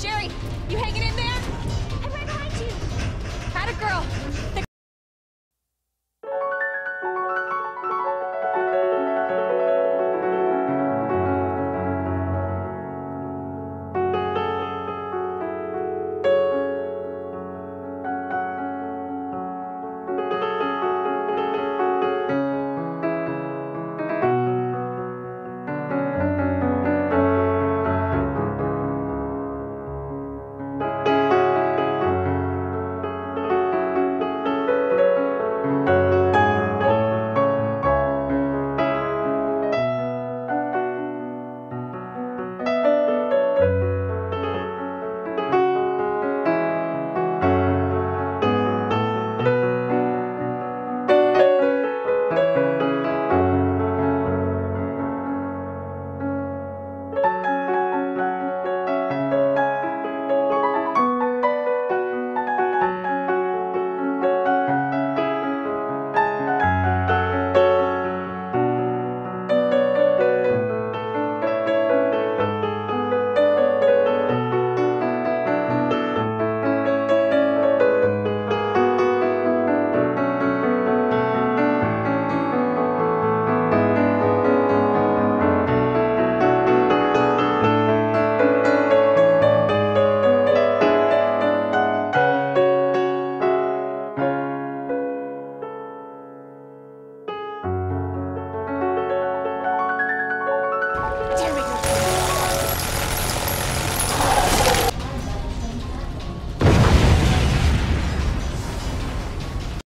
Sherry, you hanging in